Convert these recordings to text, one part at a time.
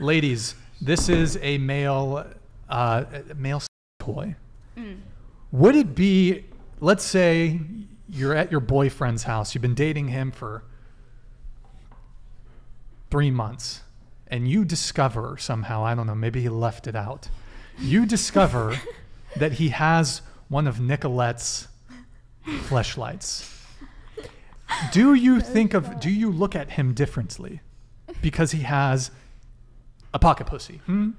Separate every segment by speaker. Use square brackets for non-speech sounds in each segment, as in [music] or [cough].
Speaker 1: Ladies, this is a male uh, male toy. Would it be, let's say, you're at your boyfriend's house. You've been dating him for three months, and you discover somehow, I don't know, maybe he left it out. You discover [laughs] that he has one of Nicolette's fleshlights. Do you think of, do you look at him differently because he has a pocket pussy? Hmm?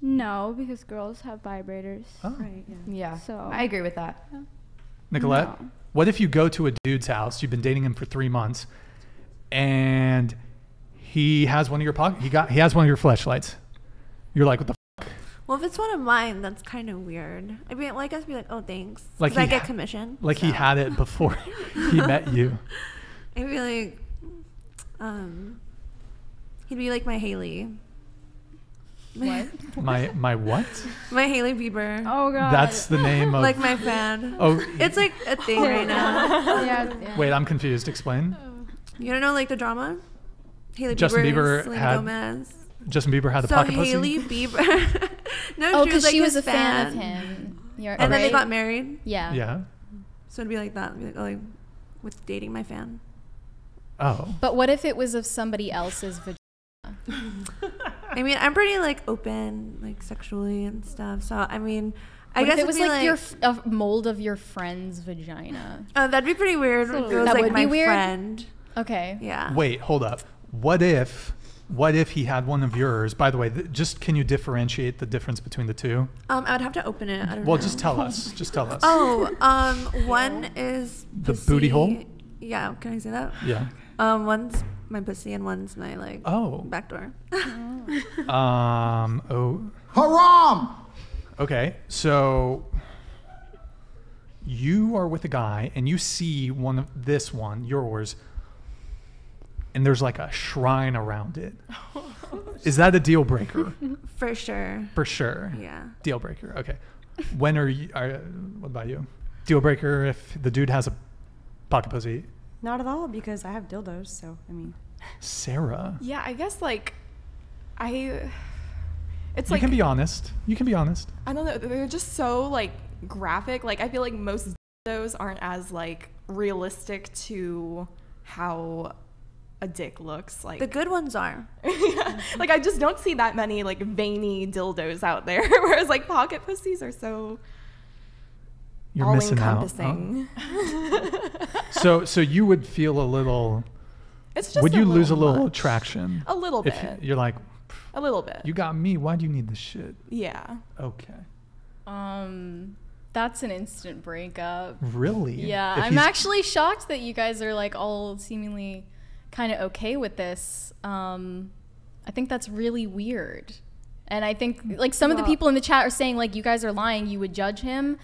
Speaker 2: No, because girls have vibrators.
Speaker 1: Oh.
Speaker 3: Right. Yeah.
Speaker 4: Yeah.
Speaker 2: So-
Speaker 4: I agree with that.
Speaker 1: Nicolette,
Speaker 2: No.
Speaker 1: what if you go to a dude's house, you've been dating him for three months, and he has one of your pocket, he got, he has one of your flashlights. You're like, what the f-?
Speaker 3: Well, if it's one of mine, that's kind of weird. I mean, like, I guess be like, oh, thanks.
Speaker 1: Like
Speaker 3: Like I
Speaker 1: he
Speaker 3: get
Speaker 1: ha-
Speaker 3: commission.
Speaker 1: Like he had it before he [laughs] met you.
Speaker 3: I'd be like, um, he'd be like my Hailey.
Speaker 4: What? [laughs]
Speaker 1: My, my what?
Speaker 3: My Hailey Bieber.
Speaker 2: Oh god.
Speaker 1: That's the name of.
Speaker 3: like my fan.
Speaker 1: oh,
Speaker 3: It's like a thing oh, right now.
Speaker 2: yeah, yeah.
Speaker 1: wait, I'm confused. Explain.
Speaker 3: You don't know like the drama? Hailey
Speaker 1: Justin
Speaker 3: Bieber,
Speaker 1: Bieber
Speaker 3: Selena
Speaker 1: had
Speaker 3: Gomez.
Speaker 1: Justin Bieber had the
Speaker 3: So
Speaker 1: pocket
Speaker 3: Hailey
Speaker 1: pussy.
Speaker 3: Bieber. [laughs] no,
Speaker 4: Oh,
Speaker 3: she
Speaker 4: because
Speaker 3: was like
Speaker 4: she was a fan of him. You're,
Speaker 3: And then they got married.
Speaker 4: Yeah.
Speaker 1: Yeah.
Speaker 3: So it'd be like that. Be like, oh, like, with dating my fan.
Speaker 1: Oh.
Speaker 4: But what if it was of somebody else's vagina? [laughs]
Speaker 3: I mean, I'm pretty like open, like sexually and stuff. So I mean, I
Speaker 4: What
Speaker 3: guess
Speaker 4: if it was
Speaker 3: it'd
Speaker 4: like,
Speaker 3: be
Speaker 4: your f- a mold of your friend's vagina.
Speaker 3: Oh, that'd be pretty weird. if it was
Speaker 4: That
Speaker 3: like
Speaker 4: would
Speaker 3: my
Speaker 4: be weird?
Speaker 3: friend.
Speaker 4: Okay.
Speaker 3: Yeah.
Speaker 1: Wait, hold up. What if, what if he had one of yours? By the way, th- just can you differentiate the difference between the two?
Speaker 3: Um, I would have to open it. I don't
Speaker 1: Well,
Speaker 3: know.
Speaker 1: just tell us. Just tell us.
Speaker 3: Oh, um, one is
Speaker 1: The booty hole?
Speaker 3: Yeah, can I say that?
Speaker 1: Yeah.
Speaker 3: Um, one's my pussy and one's my like
Speaker 1: Oh.
Speaker 3: back door.
Speaker 1: Um. Oh.
Speaker 5: Haram!
Speaker 1: Okay. So you are with a guy and you see one of this one, yours, and there's like a shrine around it. [laughs] Is that a deal breaker?
Speaker 3: For sure.
Speaker 1: For sure.
Speaker 3: Yeah.
Speaker 1: Deal breaker. Okay. When are you? Are, what about you? Deal breaker if the dude has a pocket pussy.
Speaker 6: Not at all, because I have dildos. So I mean,
Speaker 1: Sarah.
Speaker 7: Yeah, I guess like I it's
Speaker 1: you
Speaker 7: like
Speaker 1: can be honest. You can be honest.
Speaker 7: I don't know, they're just so like graphic. Like I feel like most those aren't as like realistic to how a dick looks like.
Speaker 3: The good ones are. [laughs]
Speaker 7: yeah. Like I just don't see that many like veiny dildos out there [laughs] whereas like pocket pussies are so
Speaker 1: You're
Speaker 7: all
Speaker 1: missing out.
Speaker 7: encompassing. [laughs]
Speaker 1: So, so you would feel a little.
Speaker 7: It's just
Speaker 1: would
Speaker 7: a
Speaker 1: you lose a
Speaker 7: little
Speaker 1: little
Speaker 7: much.
Speaker 1: attraction?
Speaker 7: A little
Speaker 1: If
Speaker 7: bit.
Speaker 1: you're like,
Speaker 7: a little bit.
Speaker 1: you got me. Why do you need this shit?
Speaker 7: yeah.
Speaker 1: Okay.
Speaker 4: Um, that's an instant breakup.
Speaker 1: Really?
Speaker 4: Yeah,
Speaker 1: If
Speaker 4: I'm actually shocked that you guys are like all seemingly kind of okay with this. Um, I think that's really weird. And I think like some of the people in the chat are saying like you guys are lying, you would judge him,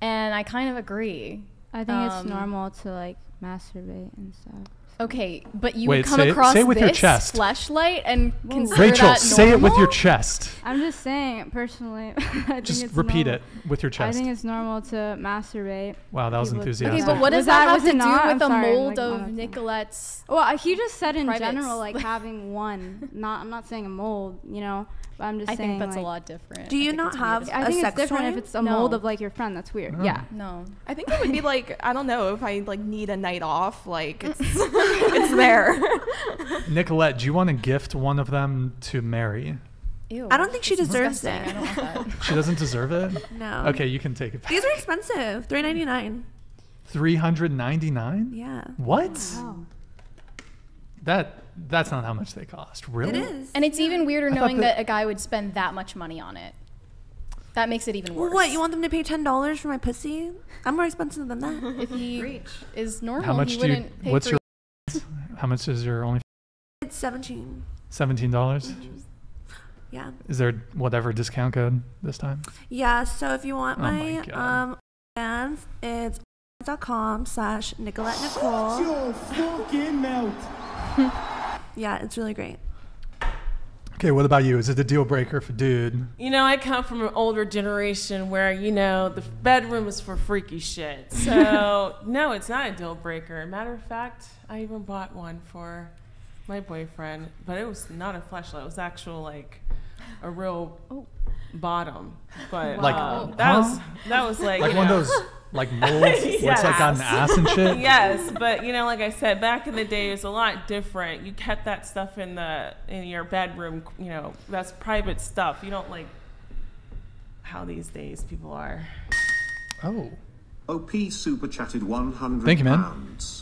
Speaker 4: and I kind of agree.
Speaker 2: I think it's
Speaker 4: Um,
Speaker 2: normal to like masturbate and stuff.
Speaker 4: Okay, but you
Speaker 1: Wait,
Speaker 4: would come
Speaker 1: say it-
Speaker 4: across
Speaker 1: say it with your
Speaker 4: this
Speaker 1: chest.
Speaker 4: flashlight and consider
Speaker 1: Rachel,
Speaker 4: that
Speaker 1: say it with your chest.
Speaker 2: I'm just saying, personally. [laughs] I think
Speaker 1: Just
Speaker 2: it's
Speaker 1: repeat
Speaker 2: normal.
Speaker 1: it with your chest.
Speaker 2: I think it's normal to masturbate.
Speaker 1: Wow, that was enthusiastic.
Speaker 4: Okay, but what does that,
Speaker 2: that-
Speaker 4: have to do
Speaker 2: not?
Speaker 4: with
Speaker 2: I'm
Speaker 4: a
Speaker 2: sorry,
Speaker 4: mold
Speaker 2: like,
Speaker 4: of
Speaker 2: monotone.
Speaker 4: Nicolette's?
Speaker 2: Well, I- he just said in
Speaker 4: Privates.
Speaker 2: general, like [laughs] having one. Not, I'm not saying a mold, you know, but I'm just
Speaker 4: I
Speaker 2: saying.
Speaker 4: think that's
Speaker 2: like,
Speaker 4: a lot different.
Speaker 3: Do you not
Speaker 4: it's weird
Speaker 3: have
Speaker 4: as
Speaker 2: I
Speaker 3: a
Speaker 2: think it's
Speaker 3: sex
Speaker 2: different if it's a mold of like your friend. That's weird.
Speaker 1: Oh.
Speaker 2: Yeah.
Speaker 4: No.
Speaker 7: I think it would be like I don't know if I like need a night off. Like it's [laughs] it's there. [laughs]
Speaker 1: Nicolette, do you want to gift one of them to Mary?
Speaker 4: Ew.
Speaker 3: I don't think she deserves
Speaker 4: disgusting.
Speaker 3: it.
Speaker 4: I don't want that. [laughs]
Speaker 1: She doesn't deserve it.
Speaker 3: No.
Speaker 1: Okay, you can take it. back.
Speaker 3: These are expensive. Three ninety nine.
Speaker 1: Three hundred ninety nine.
Speaker 3: Yeah.
Speaker 1: What?
Speaker 2: Wow.
Speaker 1: That that's not how much they cost. Really?
Speaker 3: It is.
Speaker 4: And it's even weirder
Speaker 1: I
Speaker 4: knowing
Speaker 1: that-
Speaker 4: that, a guy would spend that much money on it. That makes it even worse.
Speaker 3: What? You want them to pay ten dollars for my pussy? I'm more expensive than that.
Speaker 4: if he is normal,
Speaker 1: How much
Speaker 4: he
Speaker 1: do you?
Speaker 4: wouldn't pay
Speaker 1: What's
Speaker 4: for
Speaker 1: your? [laughs] How much is your only?
Speaker 3: It's seventeen.
Speaker 1: Seventeen dollars.
Speaker 3: Yeah.
Speaker 1: Is there whatever discount code this time?
Speaker 3: Yeah. So if you want
Speaker 1: Oh my
Speaker 3: my,
Speaker 1: God.
Speaker 3: um fans, it's dot com slash Nicolette Nicole.
Speaker 5: Your fucking melt. [laughs]
Speaker 3: Yeah, it's really great.
Speaker 1: Okay, what about you? Is it a deal breaker for dude?
Speaker 8: You know, I come from an older generation where, you know, the bedroom is for freaky shit. [laughs] So, no, it's not a deal breaker. Matter of fact, I even bought one for my boyfriend, but it was not a flashlight. It was actual like a real
Speaker 4: Oh.
Speaker 8: bottom. But
Speaker 1: Like,
Speaker 8: uh,
Speaker 1: huh?
Speaker 8: that was that was like
Speaker 1: Like
Speaker 8: you
Speaker 1: one
Speaker 8: know,
Speaker 1: of those like molds [laughs] where it's like got an ass and shit. [laughs]
Speaker 8: yes, but you know, like I said, back in the day, it was a lot different. You kept that stuff in the in your bedroom. You know, that's private stuff. You don't like how these days people are.
Speaker 1: Oh.
Speaker 9: OP super chatted 100
Speaker 1: Thank you, man.
Speaker 9: pounds.